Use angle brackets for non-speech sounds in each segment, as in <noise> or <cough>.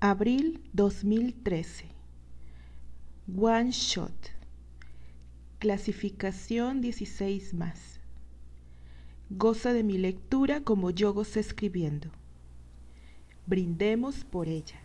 Abril 2013. One Shot. Clasificación 16 más. Goza de mi lectura como yo gozo escribiendo. Brindemos por ella.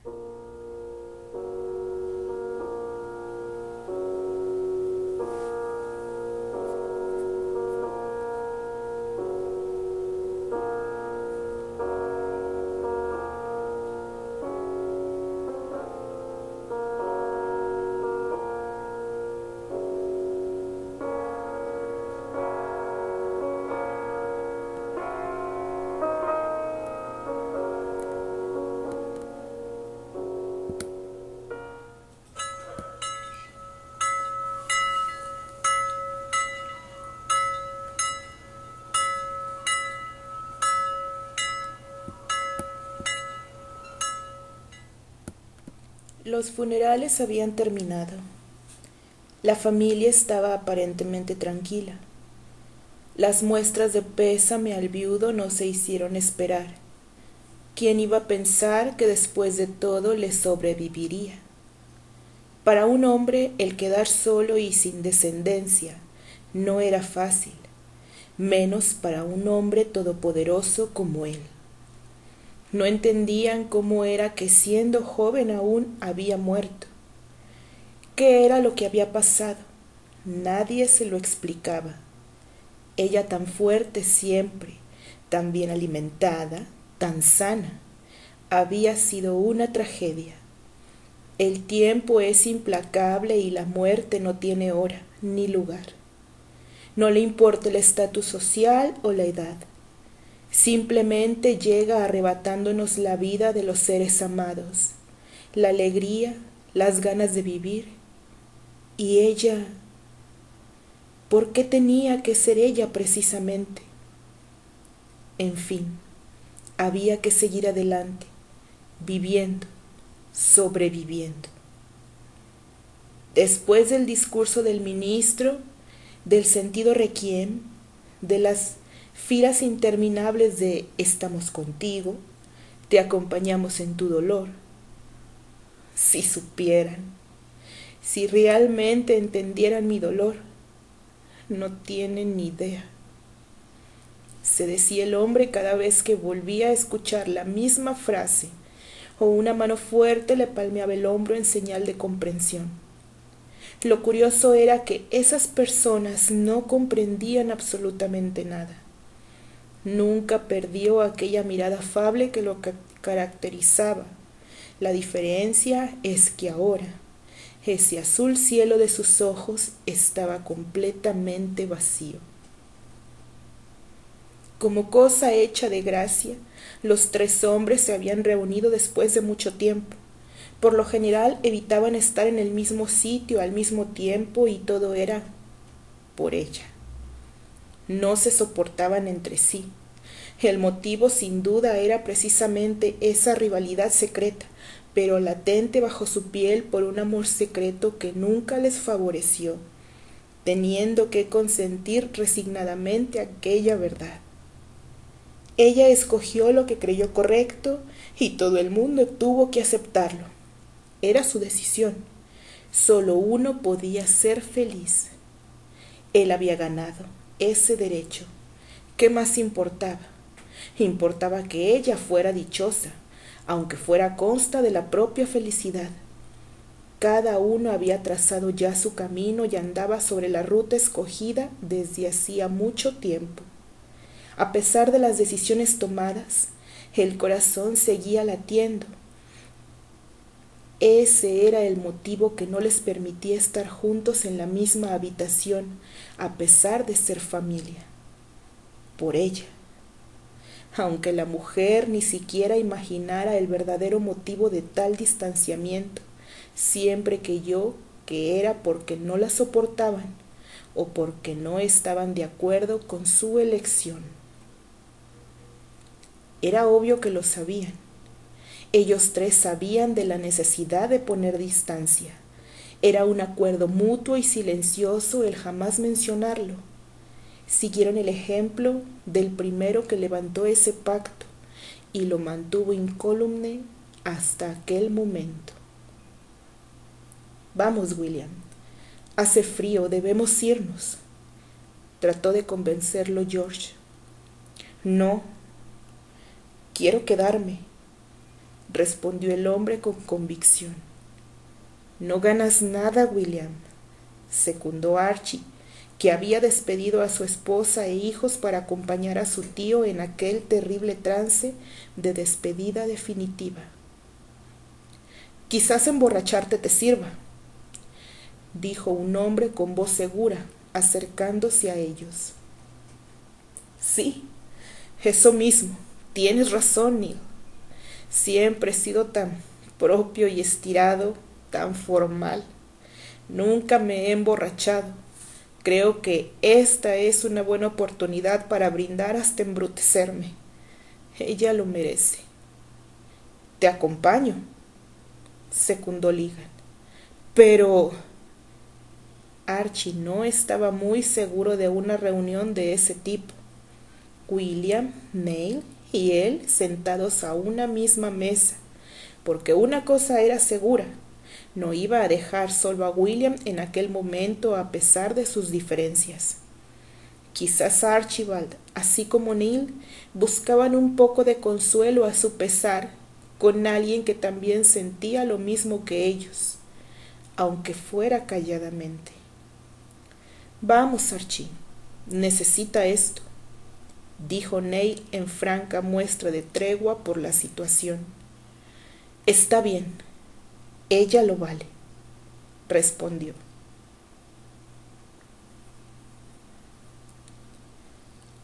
Los funerales habían terminado. La familia estaba aparentemente tranquila. Las muestras de pésame al viudo no se hicieron esperar. ¿Quién iba a pensar que después de todo le sobreviviría? Para un hombre el quedar solo y sin descendencia no era fácil, menos para un hombre todopoderoso como él. No entendían cómo era que siendo joven aún había muerto. ¿Qué era lo que había pasado? Nadie se lo explicaba. Ella tan fuerte siempre, tan bien alimentada, tan sana, había sido una tragedia. El tiempo es implacable y la muerte no tiene hora ni lugar. No le importa el estatus social o la edad Simplemente llega arrebatándonos la vida de los seres amados, la alegría, las ganas de vivir. Y ella, ¿por qué tenía que ser ella precisamente? En fin, había que seguir adelante, viviendo, sobreviviendo. Después del discurso del ministro, del sentido requiem, de las filas interminables de estamos contigo, te acompañamos en tu dolor. Si supieran, si realmente entendieran mi dolor, no tienen ni idea. Se decía el hombre cada vez que volvía a escuchar la misma frase o una mano fuerte le palmeaba el hombro en señal de comprensión. Lo curioso era que esas personas no comprendían absolutamente nada. Nunca perdió aquella mirada afable que lo caracterizaba. La diferencia es que ahora ese azul cielo de sus ojos estaba completamente vacío. Como cosa hecha de gracia, los tres hombres se habían reunido después de mucho tiempo. Por lo general evitaban estar en el mismo sitio al mismo tiempo y todo era por ella no se soportaban entre sí. El motivo sin duda era precisamente esa rivalidad secreta, pero latente bajo su piel por un amor secreto que nunca les favoreció, teniendo que consentir resignadamente aquella verdad. Ella escogió lo que creyó correcto y todo el mundo tuvo que aceptarlo. Era su decisión. Solo uno podía ser feliz. Él había ganado ese derecho. ¿Qué más importaba? Importaba que ella fuera dichosa, aunque fuera consta de la propia felicidad. Cada uno había trazado ya su camino y andaba sobre la ruta escogida desde hacía mucho tiempo. A pesar de las decisiones tomadas, el corazón seguía latiendo. Ese era el motivo que no les permitía estar juntos en la misma habitación, a pesar de ser familia. Por ella. Aunque la mujer ni siquiera imaginara el verdadero motivo de tal distanciamiento, siempre que yo que era porque no la soportaban o porque no estaban de acuerdo con su elección. Era obvio que lo sabían. Ellos tres sabían de la necesidad de poner distancia era un acuerdo mutuo y silencioso el jamás mencionarlo. Siguieron el ejemplo del primero que levantó ese pacto y lo mantuvo incólume hasta aquel momento. Vamos, William. Hace frío, debemos irnos. Trató de convencerlo George. No, quiero quedarme, respondió el hombre con convicción. No ganas nada, William, secundó Archie, que había despedido a su esposa e hijos para acompañar a su tío en aquel terrible trance de despedida definitiva. Quizás emborracharte te sirva, dijo un hombre con voz segura, acercándose a ellos. Sí, eso mismo, tienes razón, Neil. Siempre he sido tan propio y estirado, tan formal. Nunca me he emborrachado. Creo que esta es una buena oportunidad para brindar hasta embrutecerme. Ella lo merece. Te acompaño, secundó Ligan. Pero Archie no estaba muy seguro de una reunión de ese tipo. William, Neil y él sentados a una misma mesa, porque una cosa era segura, no iba a dejar solo a William en aquel momento a pesar de sus diferencias. Quizás Archibald, así como Neil, buscaban un poco de consuelo a su pesar con alguien que también sentía lo mismo que ellos, aunque fuera calladamente. Vamos, Archie, necesita esto, dijo Neil en franca muestra de tregua por la situación. Está bien, ella lo vale, respondió.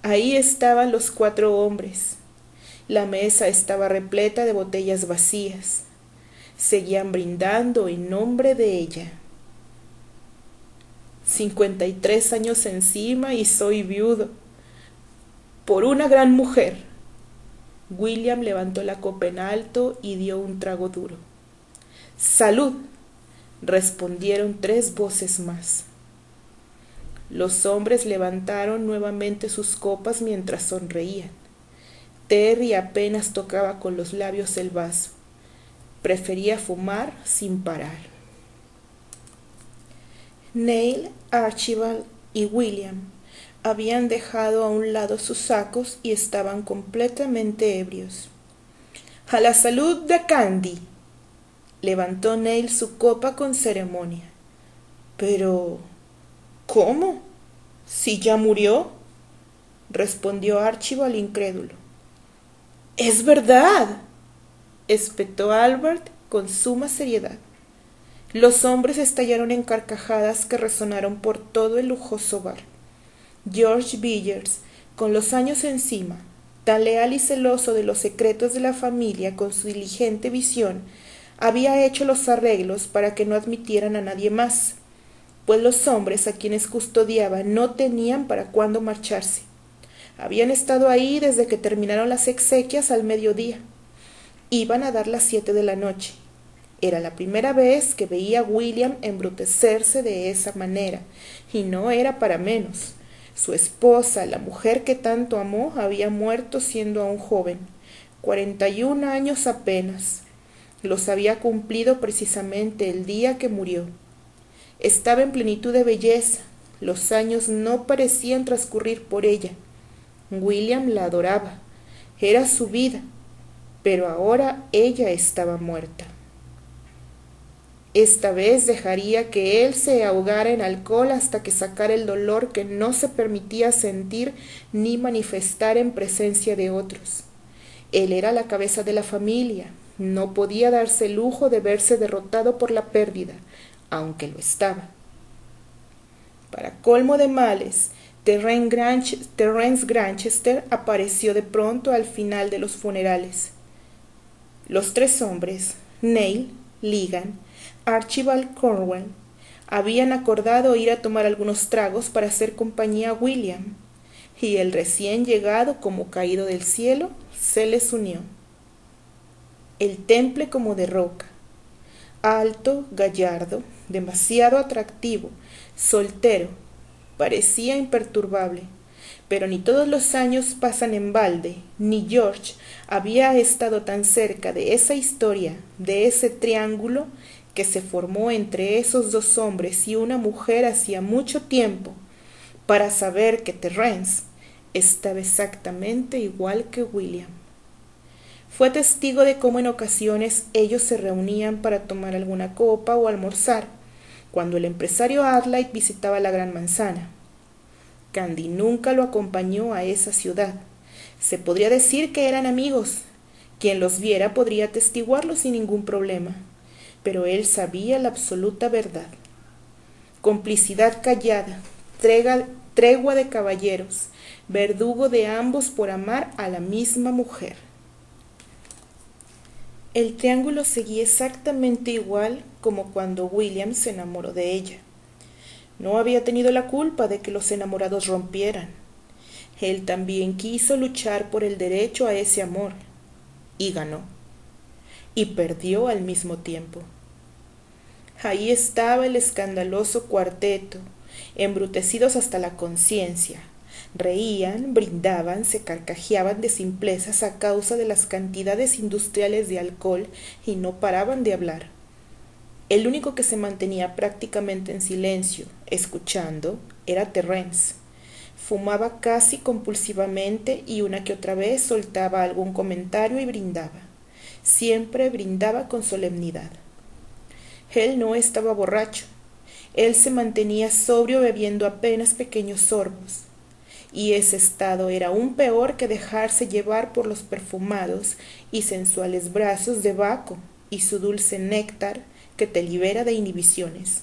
Ahí estaban los cuatro hombres. La mesa estaba repleta de botellas vacías. Seguían brindando en nombre de ella. Cincuenta y tres años encima y soy viudo. Por una gran mujer. William levantó la copa en alto y dio un trago duro. Salud. respondieron tres voces más. Los hombres levantaron nuevamente sus copas mientras sonreían. Terry apenas tocaba con los labios el vaso. Prefería fumar sin parar. Neil, Archibald y William habían dejado a un lado sus sacos y estaban completamente ebrios. A la salud de Candy. Levantó Neil su copa con ceremonia. Pero. ¿Cómo? ¿Si ya murió? respondió Archibald incrédulo. Es verdad. espetó Albert con suma seriedad. Los hombres estallaron en carcajadas que resonaron por todo el lujoso bar. George Villiers, con los años encima, tan leal y celoso de los secretos de la familia con su diligente visión, había hecho los arreglos para que no admitieran a nadie más, pues los hombres a quienes custodiaba no tenían para cuándo marcharse. Habían estado ahí desde que terminaron las exequias al mediodía. Iban a dar las siete de la noche era la primera vez que veía a William embrutecerse de esa manera, y no era para menos. Su esposa, la mujer que tanto amó, había muerto siendo aún joven, cuarenta y un años apenas. Los había cumplido precisamente el día que murió. Estaba en plenitud de belleza, los años no parecían transcurrir por ella. William la adoraba, era su vida, pero ahora ella estaba muerta. Esta vez dejaría que él se ahogara en alcohol hasta que sacara el dolor que no se permitía sentir ni manifestar en presencia de otros. Él era la cabeza de la familia, no podía darse el lujo de verse derrotado por la pérdida, aunque lo estaba. Para colmo de males, Terence Granchester apareció de pronto al final de los funerales. Los tres hombres, Neil, Ligan Archibald Cornwell habían acordado ir a tomar algunos tragos para hacer compañía a William, y el recién llegado, como caído del cielo, se les unió. El temple como de roca, alto, gallardo, demasiado atractivo, soltero, parecía imperturbable, pero ni todos los años pasan en balde, ni George había estado tan cerca de esa historia, de ese triángulo que se formó entre esos dos hombres y una mujer hacía mucho tiempo, para saber que Terrence estaba exactamente igual que William. Fue testigo de cómo en ocasiones ellos se reunían para tomar alguna copa o almorzar, cuando el empresario Adlight visitaba la Gran Manzana. Candy nunca lo acompañó a esa ciudad. Se podría decir que eran amigos. Quien los viera podría atestiguarlo sin ningún problema. Pero él sabía la absoluta verdad. Complicidad callada, tregua de caballeros, verdugo de ambos por amar a la misma mujer. El triángulo seguía exactamente igual como cuando William se enamoró de ella. No había tenido la culpa de que los enamorados rompieran. Él también quiso luchar por el derecho a ese amor y ganó. Y perdió al mismo tiempo. Ahí estaba el escandaloso cuarteto, embrutecidos hasta la conciencia. Reían, brindaban, se carcajeaban de simplezas a causa de las cantidades industriales de alcohol y no paraban de hablar. El único que se mantenía prácticamente en silencio, escuchando, era Terrence. Fumaba casi compulsivamente y una que otra vez soltaba algún comentario y brindaba. Siempre brindaba con solemnidad. Él no estaba borracho. Él se mantenía sobrio bebiendo apenas pequeños sorbos. Y ese estado era aún peor que dejarse llevar por los perfumados y sensuales brazos de Baco y su dulce néctar que te libera de inhibiciones.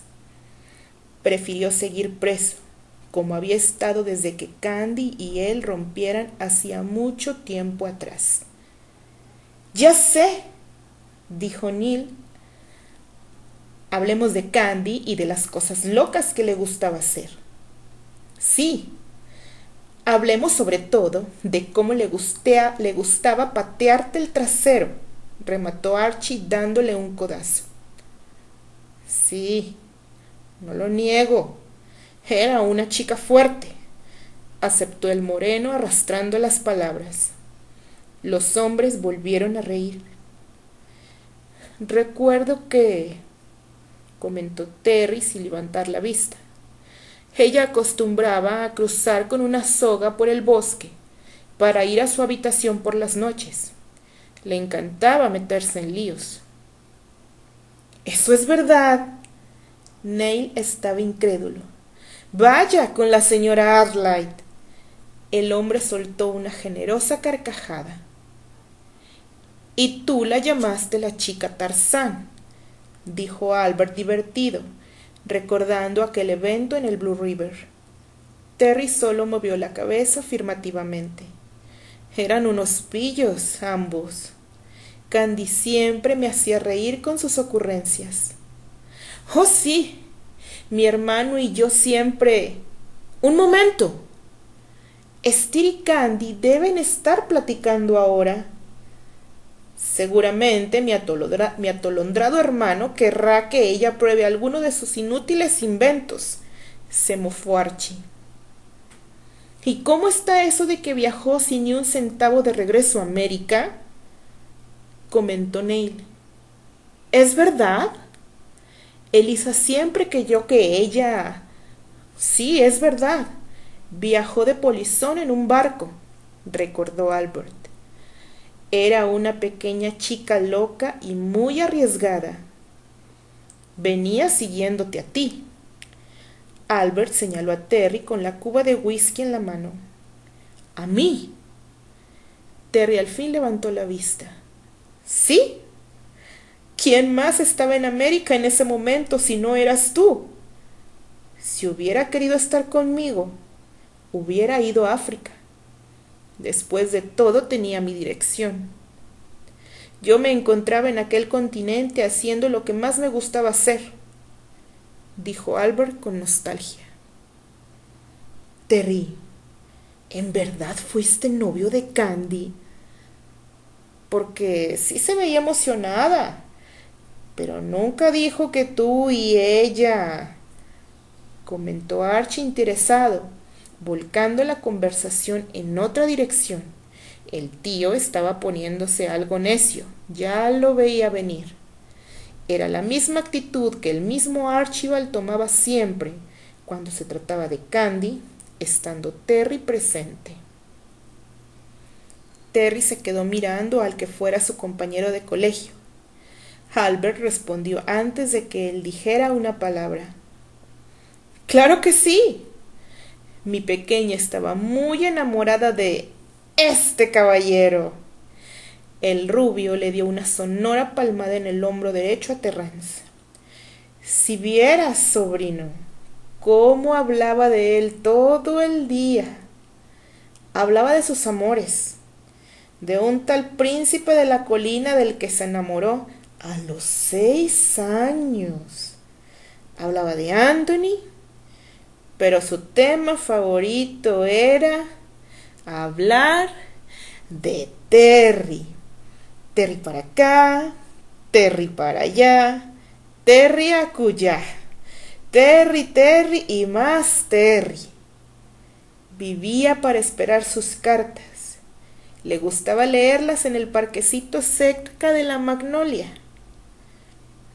Prefirió seguir preso, como había estado desde que Candy y él rompieran hacía mucho tiempo atrás. Ya sé, dijo Neil. Hablemos de Candy y de las cosas locas que le gustaba hacer. Sí, hablemos sobre todo de cómo le, gustaba patearte el trasero, remató Archie dándole un codazo. Sí, no lo niego. Era una chica fuerte, aceptó el moreno arrastrando las palabras. Los hombres volvieron a reír. Recuerdo que, comentó Terry sin levantar la vista, ella acostumbraba a cruzar con una soga por el bosque para ir a su habitación por las noches. Le encantaba meterse en líos. Eso es verdad. Neil estaba incrédulo. Vaya con la señora Adlight. El hombre soltó una generosa carcajada. Y tú la llamaste la chica Tarzán, dijo Albert divertido, recordando aquel evento en el Blue River. Terry solo movió la cabeza afirmativamente. Eran unos pillos ambos. Candy siempre me hacía reír con sus ocurrencias. Oh, sí. Mi hermano y yo siempre. Un momento. Steer y Candy deben estar platicando ahora. Seguramente mi, atolondrado hermano querrá que ella pruebe alguno de sus inútiles inventos, se mofó Archie. ¿Y cómo está eso de que viajó sin ni un centavo de regreso a América? comentó Neil. ¿Es verdad? Elisa siempre creyó que ella... Sí, es verdad. Viajó de polizón en un barco, recordó Albert. Era una pequeña chica loca y muy arriesgada. Venía siguiéndote a ti. Albert señaló a Terry con la cuba de whisky en la mano. ¿A mí? Terry al fin levantó la vista. ¿Sí? ¿Quién más estaba en América en ese momento si no eras tú? Si hubiera querido estar conmigo, hubiera ido a África. Después de todo tenía mi dirección. Yo me encontraba en aquel continente haciendo lo que más me gustaba hacer, dijo Albert con nostalgia. Terry, ¿en verdad fuiste novio de Candy? porque sí se veía emocionada, pero nunca dijo que tú y ella, comentó Archie interesado, volcando la conversación en otra dirección. El tío estaba poniéndose algo necio, ya lo veía venir. Era la misma actitud que el mismo Archibald tomaba siempre cuando se trataba de Candy, estando Terry presente. Terry se quedó mirando al que fuera su compañero de colegio. Albert respondió antes de que él dijera una palabra. Claro que sí. Mi pequeña estaba muy enamorada de este caballero. El rubio le dio una sonora palmada en el hombro derecho a Terrance. Si vieras, sobrino, cómo hablaba de él todo el día. Hablaba de sus amores, de un tal príncipe de la colina del que se enamoró a los seis años. Hablaba de Anthony, pero su tema favorito era hablar de Terry. Terry para acá, Terry para allá, Terry acullá, Terry, Terry y más Terry. Vivía para esperar sus cartas. Le gustaba leerlas en el parquecito cerca de la magnolia.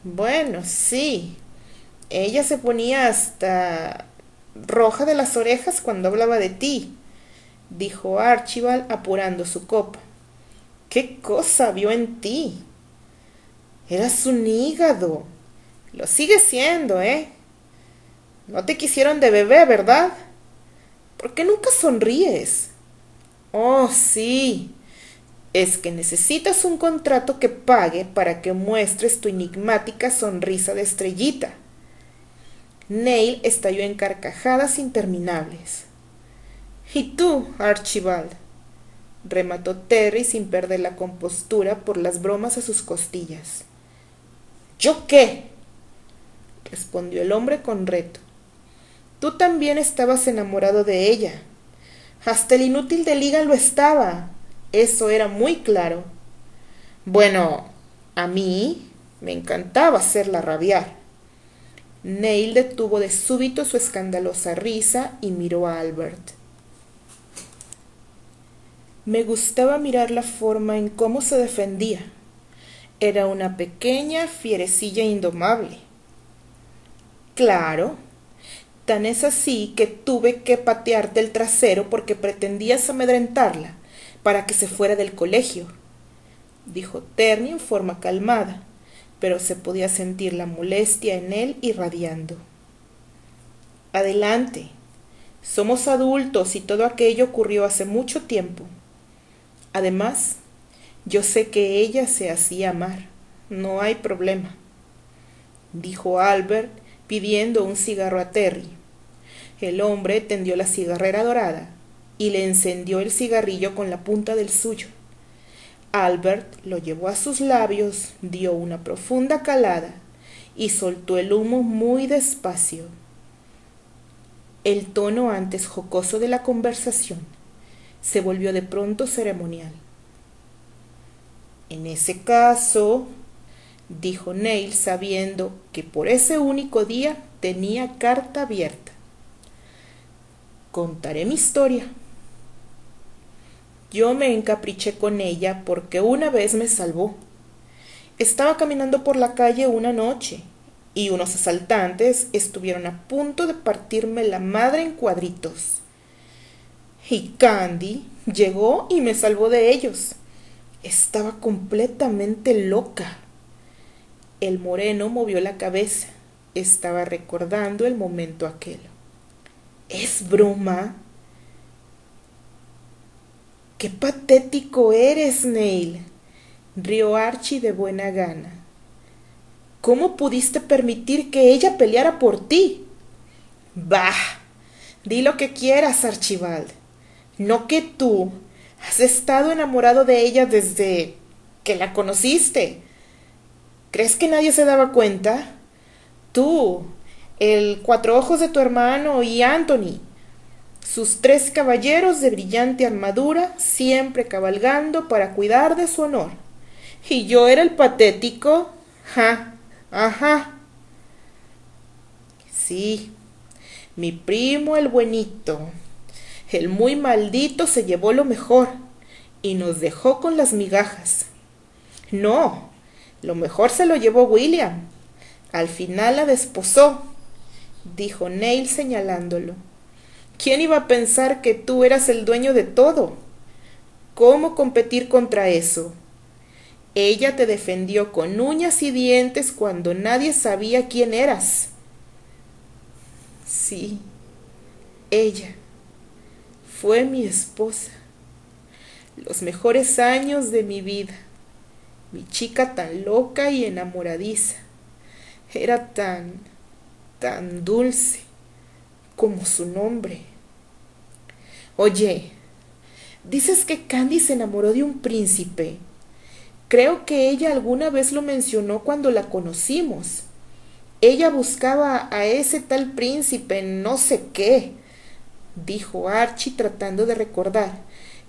Bueno, sí. Ella se ponía hasta roja de las orejas cuando hablaba de ti, dijo Archibald apurando su copa. ¿Qué cosa vio en ti? Eras un hígado. Lo sigue siendo, ¿eh? No te quisieron de bebé, ¿verdad? ¿Por qué nunca sonríes? Oh, sí. Es que necesitas un contrato que pague para que muestres tu enigmática sonrisa de estrellita. Neil estalló en carcajadas interminables. ¿Y tú, Archibald? remató Terry sin perder la compostura por las bromas a sus costillas. ¿Yo qué? respondió el hombre con reto. Tú también estabas enamorado de ella. Hasta el inútil de Liga lo estaba. Eso era muy claro. Bueno, a mí me encantaba hacerla rabiar. Neil detuvo de súbito su escandalosa risa y miró a Albert. Me gustaba mirar la forma en cómo se defendía. Era una pequeña fierecilla indomable. Claro, tan es así que tuve que patearte el trasero porque pretendías amedrentarla para que se fuera del colegio, dijo Terny en forma calmada, pero se podía sentir la molestia en él irradiando. Adelante. Somos adultos y todo aquello ocurrió hace mucho tiempo. Además, yo sé que ella se hacía amar. No hay problema, dijo Albert pidiendo un cigarro a Terry. El hombre tendió la cigarrera dorada y le encendió el cigarrillo con la punta del suyo. Albert lo llevó a sus labios, dio una profunda calada y soltó el humo muy despacio. El tono antes jocoso de la conversación se volvió de pronto ceremonial. En ese caso, dijo Neil sabiendo que por ese único día tenía carta abierta. Contaré mi historia. Yo me encapriché con ella porque una vez me salvó. Estaba caminando por la calle una noche y unos asaltantes estuvieron a punto de partirme la madre en cuadritos. Y Candy llegó y me salvó de ellos. Estaba completamente loca. El moreno movió la cabeza. Estaba recordando el momento aquel. ¿Es broma? ¡Qué patético eres, Neil! rió Archie de buena gana. ¿Cómo pudiste permitir que ella peleara por ti? Bah. Di lo que quieras, Archibald. No que tú has estado enamorado de ella desde que la conociste. ¿Crees que nadie se daba cuenta? Tú, el cuatro ojos de tu hermano y Anthony, sus tres caballeros de brillante armadura, siempre cabalgando para cuidar de su honor. Y yo era el patético. Ja, ajá. Sí, mi primo el buenito El muy maldito se llevó lo mejor y nos dejó con las migajas. No, lo mejor se lo llevó William. Al final la desposó, dijo Neil señalándolo. ¿Quién iba a pensar que tú eras el dueño de todo? ¿Cómo competir contra eso? Ella te defendió con uñas y dientes cuando nadie sabía quién eras. Sí, ella fue mi esposa. Los mejores años de mi vida. Mi chica tan loca y enamoradiza. Era tan, tan dulce como su nombre. Oye, dices que Candy se enamoró de un príncipe. Creo que ella alguna vez lo mencionó cuando la conocimos. Ella buscaba a ese tal príncipe no sé qué, dijo Archie tratando de recordar,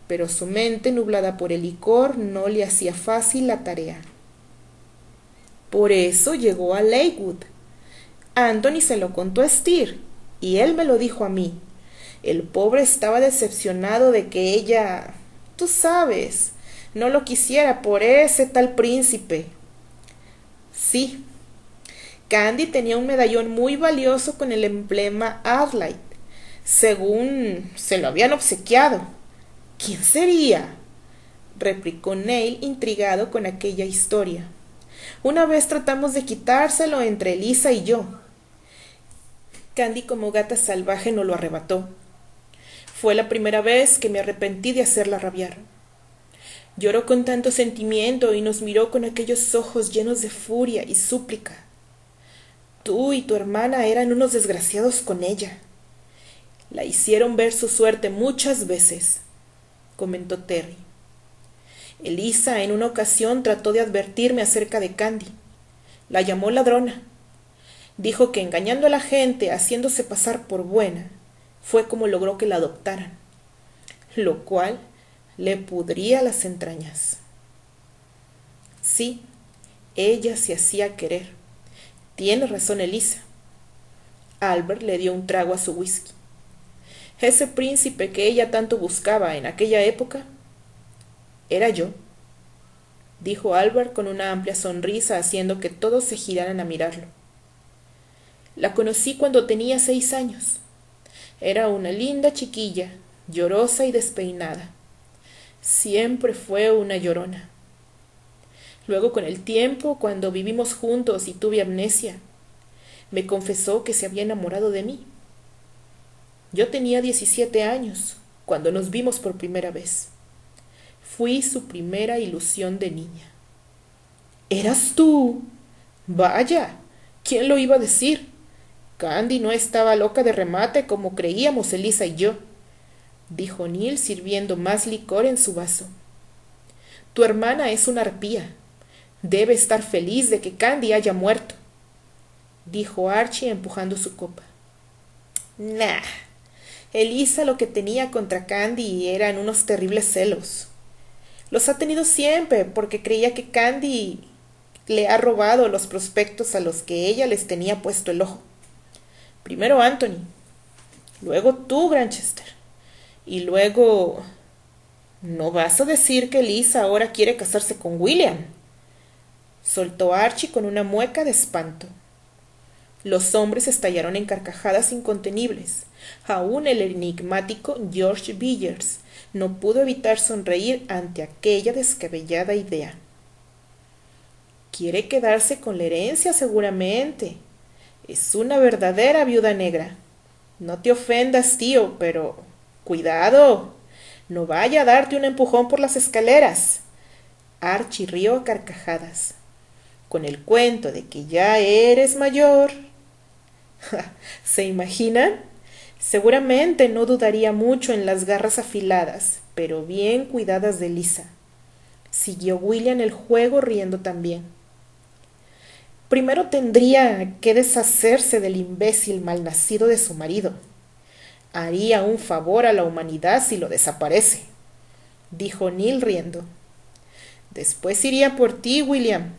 pero su mente, nublada por el licor, no le hacía fácil la tarea. Por eso llegó a Lakewood. Anthony se lo contó a Steer, y él me lo dijo a mí. El pobre estaba decepcionado de que ella, tú sabes, no lo quisiera por ese tal príncipe. Sí, Candy tenía un medallón muy valioso con el emblema Adlight, según se lo habían obsequiado. ¿Quién sería? replicó Neil intrigado con aquella historia. Una vez tratamos de quitárselo entre Elisa y yo. Candy como gata salvaje no lo arrebató. Fue la primera vez que me arrepentí de hacerla rabiar. Lloró con tanto sentimiento y nos miró con aquellos ojos llenos de furia y súplica. Tú y tu hermana eran unos desgraciados con ella. La hicieron ver su suerte muchas veces, comentó Terry. Elisa en una ocasión trató de advertirme acerca de Candy. La llamó ladrona. Dijo que engañando a la gente, haciéndose pasar por buena, fue como logró que la adoptaran, lo cual le pudría las entrañas. Sí, ella se hacía querer. Tiene razón Elisa. Albert le dio un trago a su whisky. Ese príncipe que ella tanto buscaba en aquella época era yo, dijo Albert con una amplia sonrisa haciendo que todos se giraran a mirarlo. La conocí cuando tenía seis años. Era una linda chiquilla, llorosa y despeinada siempre fue una llorona. Luego con el tiempo, cuando vivimos juntos y tuve amnesia, me confesó que se había enamorado de mí. Yo tenía 17 años cuando nos vimos por primera vez. Fui su primera ilusión de niña. ¿Eras tú? Vaya, ¿quién lo iba a decir? Candy no estaba loca de remate como creíamos Elisa y yo dijo Neil sirviendo más licor en su vaso. Tu hermana es una arpía. Debe estar feliz de que Candy haya muerto, dijo Archie empujando su copa. Nah. Elisa lo que tenía contra Candy eran unos terribles celos. Los ha tenido siempre porque creía que Candy le ha robado los prospectos a los que ella les tenía puesto el ojo. Primero Anthony, luego tú, Granchester. Y luego... ¿No vas a decir que Lisa ahora quiere casarse con William? soltó Archie con una mueca de espanto. Los hombres estallaron en carcajadas incontenibles. Aún el enigmático George Villiers no pudo evitar sonreír ante aquella descabellada idea. Quiere quedarse con la herencia seguramente. Es una verdadera viuda negra. No te ofendas, tío, pero Cuidado. No vaya a darte un empujón por las escaleras. Archie rió a carcajadas. Con el cuento de que ya eres mayor. <laughs> ¿Se imaginan? Seguramente no dudaría mucho en las garras afiladas, pero bien cuidadas de Lisa. Siguió William el juego riendo también. Primero tendría que deshacerse del imbécil malnacido de su marido haría un favor a la humanidad si lo desaparece, dijo Neil riendo. Después iría por ti, William.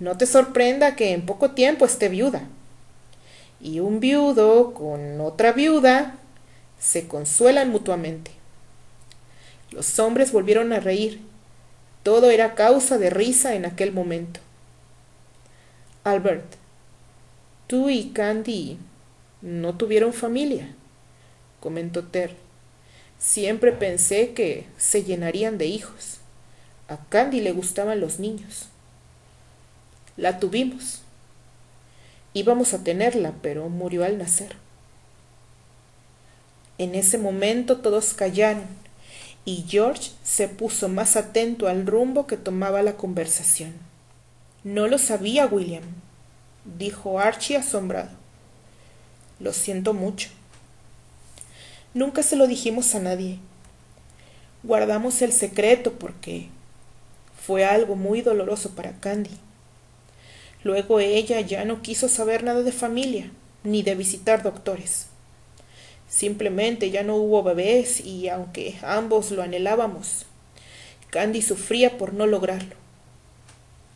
No te sorprenda que en poco tiempo esté viuda. Y un viudo con otra viuda Se consuelan mutuamente. Los hombres volvieron a reír. Todo era causa de risa en aquel momento. Albert, tú y Candy no tuvieron familia, comentó Ter. Siempre pensé que se llenarían de hijos. A Candy le gustaban los niños. La tuvimos. Íbamos a tenerla, pero murió al nacer. En ese momento todos callaron y George se puso más atento al rumbo que tomaba la conversación. No lo sabía, William, dijo Archie asombrado. Lo siento mucho. Nunca se lo dijimos a nadie. Guardamos el secreto porque fue algo muy doloroso para Candy. Luego ella ya no quiso saber nada de familia, ni de visitar doctores. Simplemente ya no hubo bebés y aunque ambos lo anhelábamos, Candy sufría por no lograrlo.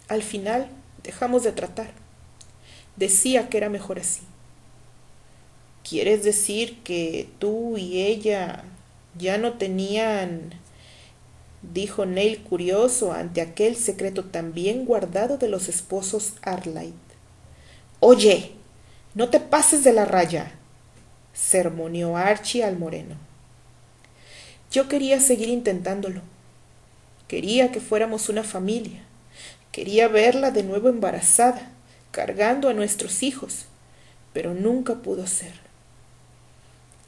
Al final dejamos de tratar. Decía que era mejor así. ¿Quieres decir que tú y ella ya no tenían dijo Neil curioso ante aquel secreto tan bien guardado de los esposos Arlight. Oye, no te pases de la raya, sermoneó Archie al moreno. Yo quería seguir intentándolo. Quería que fuéramos una familia. Quería verla de nuevo embarazada, cargando a nuestros hijos, pero nunca pudo ser.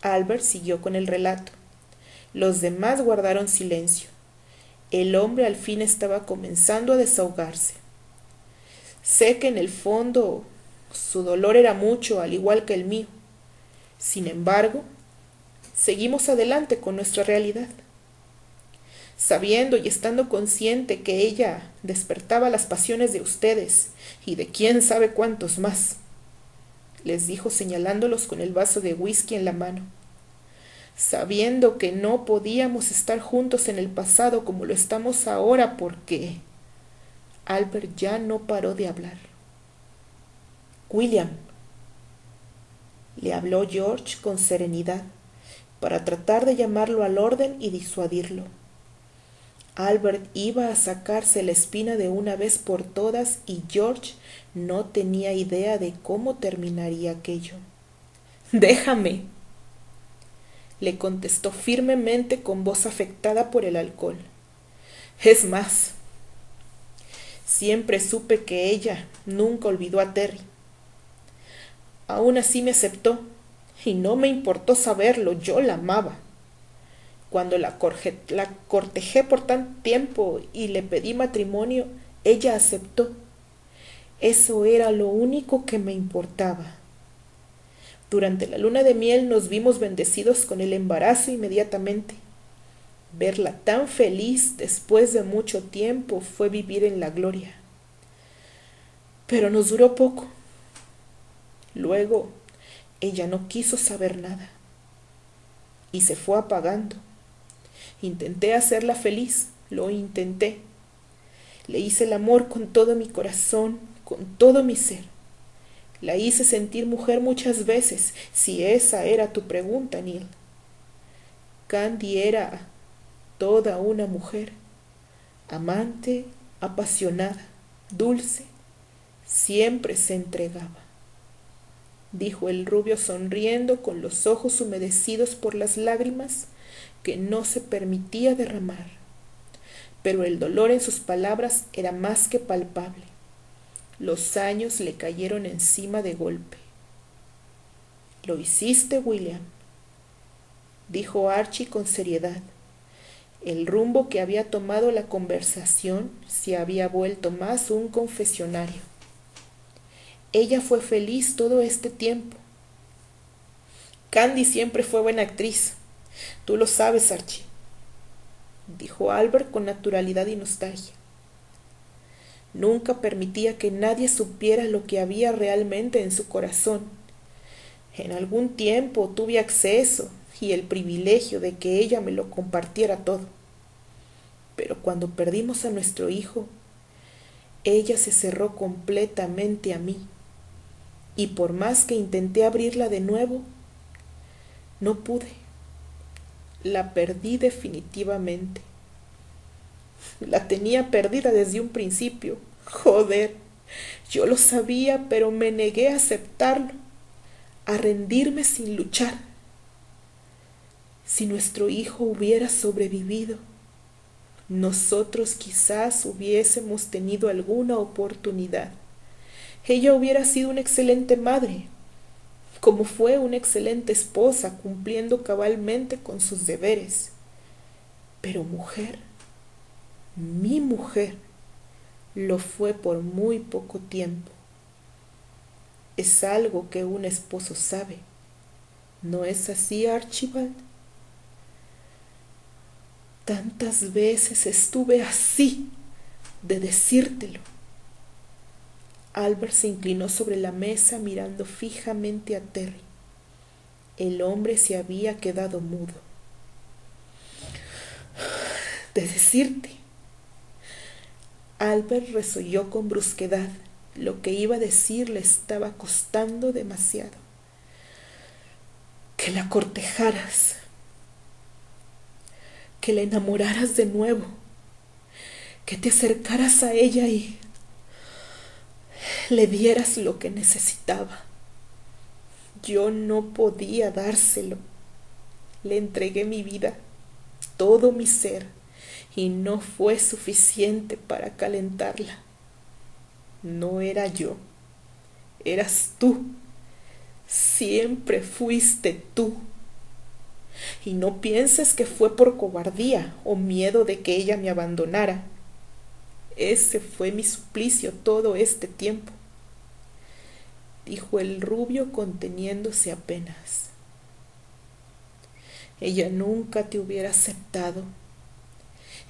Albert siguió con el relato. Los demás guardaron silencio. El hombre al fin estaba comenzando a desahogarse. Sé que en el fondo su dolor era mucho, al igual que el mío. Sin embargo, seguimos adelante con nuestra realidad. Sabiendo y estando consciente que ella despertaba las pasiones de ustedes y de quién sabe cuántos más, les dijo señalándolos con el vaso de whisky en la mano sabiendo que no podíamos estar juntos en el pasado como lo estamos ahora porque Albert ya no paró de hablar. William, le habló George con serenidad para tratar de llamarlo al orden y disuadirlo. Albert iba a sacarse la espina de una vez por todas y George no tenía idea de cómo terminaría aquello. Déjame, le contestó firmemente con voz afectada por el alcohol. Es más, siempre supe que ella nunca olvidó a Terry. Aún así me aceptó, y no me importó saberlo, yo la amaba. Cuando la, cortejé por tanto tiempo y le pedí matrimonio, ella aceptó. Eso era lo único que me importaba. Durante la luna de miel nos vimos bendecidos con el embarazo inmediatamente. Verla tan feliz después de mucho tiempo fue vivir en la gloria. Pero nos duró poco. Luego ella no quiso saber nada y se fue apagando. Intenté hacerla feliz, lo intenté. Le hice el amor con todo mi corazón, con todo mi ser la hice sentir mujer muchas veces, si esa era tu pregunta, Neil. Candy era toda una mujer, amante, apasionada, dulce, siempre se entregaba. Dijo el rubio sonriendo con los ojos humedecidos por las lágrimas que no se permitía derramar. Pero el dolor en sus palabras era más que palpable. Los años le cayeron encima de golpe. Lo hiciste, William, dijo Archie con seriedad. El rumbo que había tomado la conversación se había vuelto más un confesionario. Ella fue feliz todo este tiempo. Candy siempre fue buena actriz. Tú lo sabes, Archie, dijo Albert con naturalidad y nostalgia. Nunca permitía que nadie supiera lo que había realmente en su corazón. En algún tiempo tuve acceso y el privilegio de que ella me lo compartiera todo. Pero cuando perdimos a nuestro hijo, ella se cerró completamente a mí. Y por más que intenté abrirla de nuevo, no pude. La perdí definitivamente. La tenía perdida desde un principio. Joder, yo lo sabía, pero me negué a aceptarlo, a rendirme sin luchar. Si nuestro hijo hubiera sobrevivido, nosotros quizás hubiésemos tenido alguna oportunidad. Ella hubiera sido una excelente madre, como fue una excelente esposa, cumpliendo cabalmente con sus deberes. Pero mujer, mi mujer, lo fue por muy poco tiempo. Es algo que un esposo sabe. ¿No es así, Archibald? Tantas veces estuve así de decírtelo. Albert se inclinó sobre la mesa mirando fijamente a Terry. El hombre se había quedado mudo. De decirte. Albert resolló con brusquedad. Lo que iba a decir le estaba costando demasiado. Que la cortejaras, que la enamoraras de nuevo, que te acercaras a ella y le dieras lo que necesitaba. Yo no podía dárselo. Le entregué mi vida, todo mi ser, y no fue suficiente para calentarla. No era yo, eras tú. Siempre fuiste tú. Y no pienses que fue por cobardía o miedo de que ella me abandonara. Ese fue mi suplicio todo este tiempo dijo el rubio conteniéndose apenas. Ella nunca te hubiera aceptado.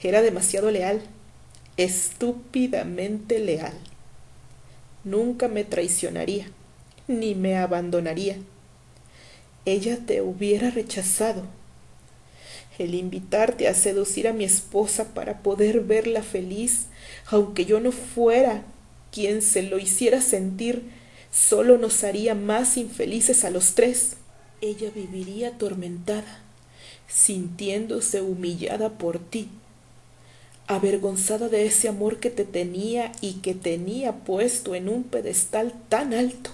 Era demasiado leal, estúpidamente leal. Nunca me traicionaría, ni me abandonaría. Ella te hubiera rechazado. El invitarte a seducir a mi esposa para poder verla feliz, aunque yo no fuera quien se lo hiciera sentir, solo nos haría más infelices a los tres. Ella viviría atormentada, sintiéndose humillada por ti, avergonzada de ese amor que te tenía y que tenía puesto en un pedestal tan alto,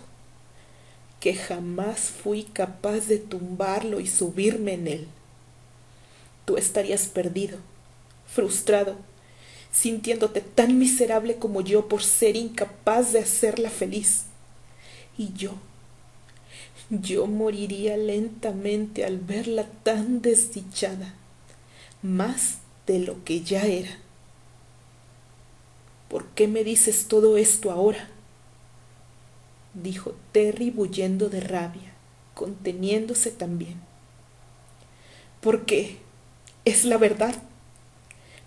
que jamás fui capaz de tumbarlo y subirme en él. Tú estarías perdido, frustrado, sintiéndote tan miserable como yo por ser incapaz de hacerla feliz y yo, yo moriría lentamente al verla tan desdichada, más de lo que ya era. ¿Por qué me dices todo esto ahora? dijo Terry bullendo de rabia, conteniéndose también. Porque es la verdad,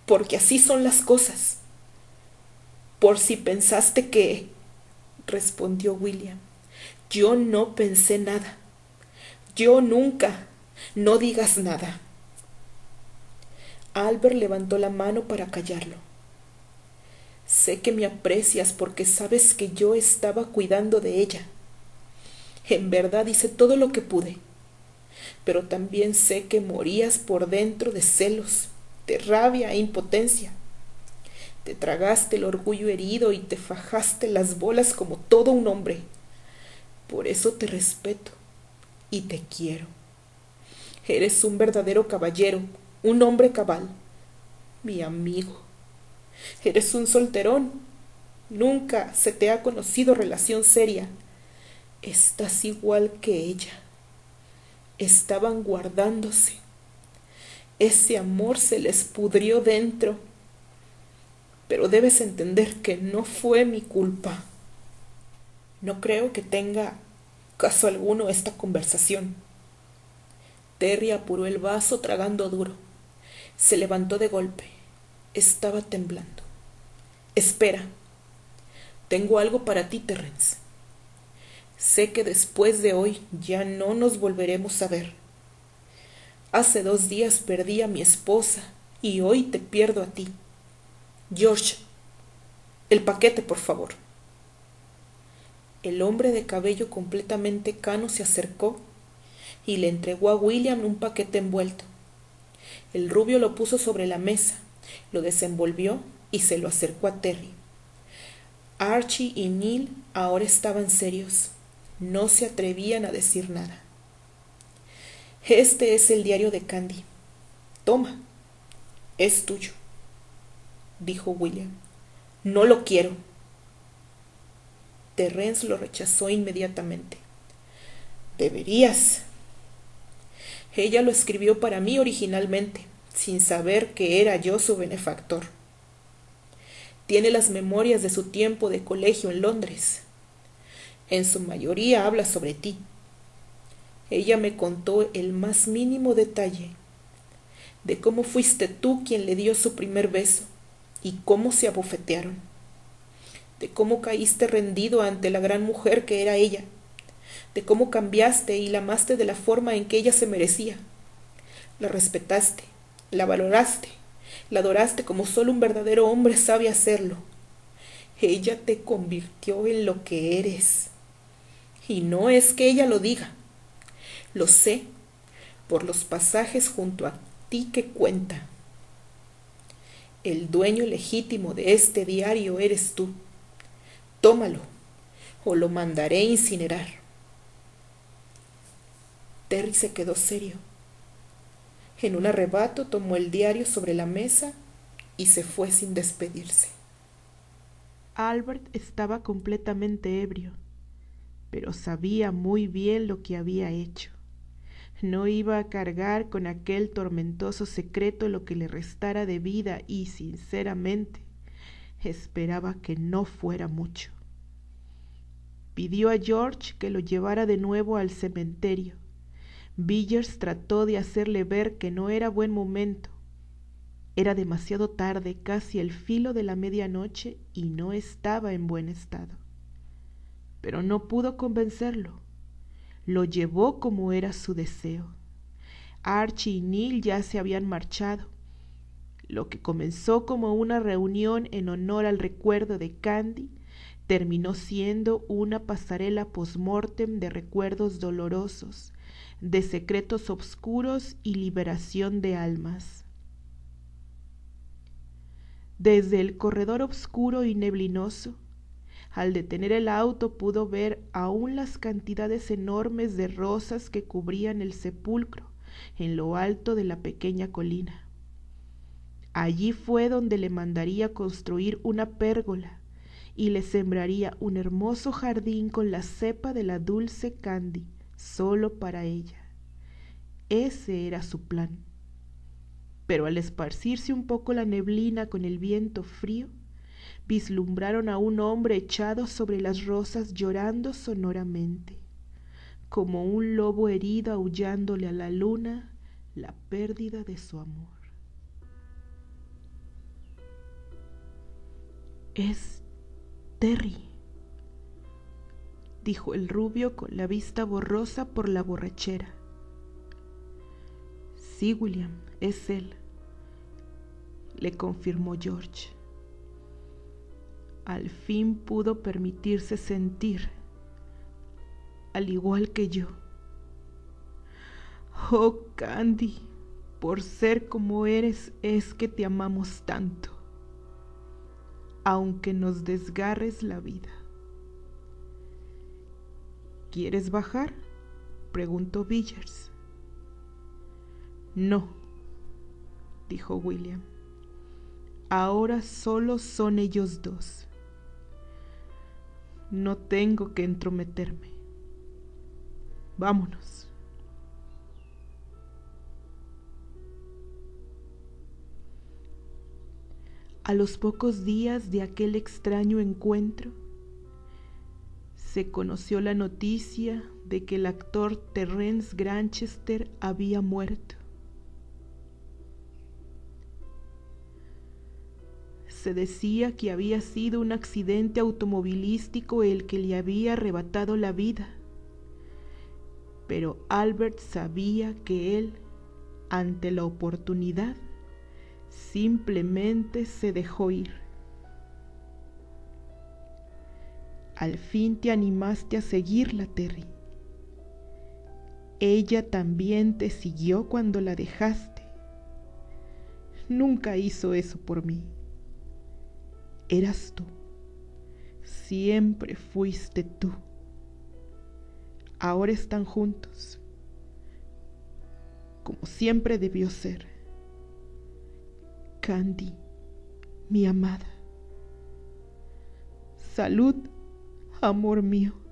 porque así son las cosas. Por si pensaste que, respondió William, yo no pensé nada. Yo nunca. No digas nada. Albert levantó la mano para callarlo. Sé que me aprecias porque sabes que yo estaba cuidando de ella. En verdad hice todo lo que pude, pero también sé que morías por dentro de celos, de rabia e impotencia. Te tragaste el orgullo herido y te fajaste las bolas como todo un hombre. Por eso te respeto y te quiero. Eres un verdadero caballero, un hombre cabal, mi amigo. Eres un solterón. Nunca se te ha conocido relación seria. Estás igual que ella. Estaban guardándose. Ese amor se les pudrió dentro. Pero debes entender que no fue mi culpa. No creo que tenga caso alguno esta conversación. Terry apuró el vaso tragando duro. Se levantó de golpe. Estaba temblando. Espera. Tengo algo para ti, Terrence. Sé que después de hoy ya no nos volveremos a ver. Hace dos días perdí a mi esposa y hoy te pierdo a ti. George, el paquete, por favor. El hombre de cabello completamente cano se acercó y le entregó a William un paquete envuelto. El rubio lo puso sobre la mesa, lo desenvolvió y se lo acercó a Terry. Archie y Neil ahora estaban serios. No se atrevían a decir nada. Este es el diario de Candy. Toma, es tuyo, dijo William. No lo quiero. Terrence lo rechazó inmediatamente. Deberías. Ella lo escribió para mí originalmente, sin saber que era yo su benefactor. Tiene las memorias de su tiempo de colegio en Londres. En su mayoría habla sobre ti. Ella me contó el más mínimo detalle de cómo fuiste tú quien le dio su primer beso y cómo se abofetearon, de cómo caíste rendido ante la gran mujer que era ella, de cómo cambiaste y la amaste de la forma en que ella se merecía. La respetaste, la valoraste, la adoraste como solo un verdadero hombre sabe hacerlo. Ella te convirtió en lo que eres. Y no es que ella lo diga. Lo sé por los pasajes junto a ti que cuenta. El dueño legítimo de este diario eres tú. Tómalo o lo mandaré incinerar. Terry se quedó serio. En un arrebato tomó el diario sobre la mesa y se fue sin despedirse. Albert estaba completamente ebrio, pero sabía muy bien lo que había hecho. No iba a cargar con aquel tormentoso secreto lo que le restara de vida y, sinceramente, esperaba que no fuera mucho. Pidió a George que lo llevara de nuevo al cementerio. Villers trató de hacerle ver que no era buen momento. Era demasiado tarde, casi el filo de la medianoche, y no estaba en buen estado. Pero no pudo convencerlo lo llevó como era su deseo. Archie y Neil ya se habían marchado. Lo que comenzó como una reunión en honor al recuerdo de Candy terminó siendo una pasarela post-mortem de recuerdos dolorosos, de secretos oscuros y liberación de almas. Desde el corredor oscuro y neblinoso, al detener el auto pudo ver aún las cantidades enormes de rosas que cubrían el sepulcro en lo alto de la pequeña colina. Allí fue donde le mandaría construir una pérgola y le sembraría un hermoso jardín con la cepa de la dulce candy solo para ella. Ese era su plan. Pero al esparcirse un poco la neblina con el viento frío, vislumbraron a un hombre echado sobre las rosas llorando sonoramente, como un lobo herido aullándole a la luna la pérdida de su amor. Es Terry, dijo el rubio con la vista borrosa por la borrachera. Sí, William, es él, le confirmó George al fin pudo permitirse sentir, al igual que yo. Oh, Candy, por ser como eres es que te amamos tanto, aunque nos desgarres la vida. ¿Quieres bajar? preguntó Villers. No, dijo William. Ahora solo son ellos dos. No tengo que entrometerme. Vámonos. A los pocos días de aquel extraño encuentro, se conoció la noticia de que el actor Terence Granchester había muerto. Se decía que había sido un accidente automovilístico el que le había arrebatado la vida. Pero Albert sabía que él, ante la oportunidad, simplemente se dejó ir. Al fin te animaste a seguirla, Terry. Ella también te siguió cuando la dejaste. nunca hizo eso por mí. Eras tú. Siempre fuiste tú. Ahora están juntos, como siempre debió ser. Candy, mi amada. Salud, amor mío.